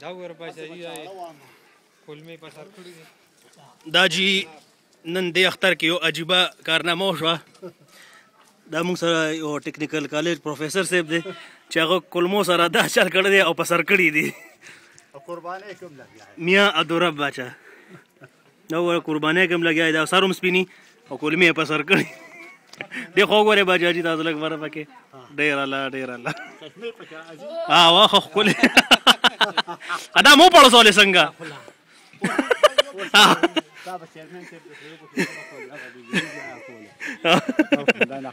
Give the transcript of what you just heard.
دا ور بچایي کولمې په سر کړی دا جی نن د اختر کې یو عجیبه کارنامه وشوه دا موږ سره یو ټیکنیکل کالج پروفیسور صاحب دی چې هغه کولمو سره دا چل کړی دی او په سر کړی دی قربانې کوم لګیا میا ادورب بچا دا وره قربانې کوم لګیا دا سر هم سپینی او کولمې په سر کړی دی خو غوره بجاجي تاسو لګ مره پکې ډیر الله ډیر الله ها واه خو کولې ادا مو پړو سولې څنګه دا به چیرمن چې په دې په کې دا به دې دا کوله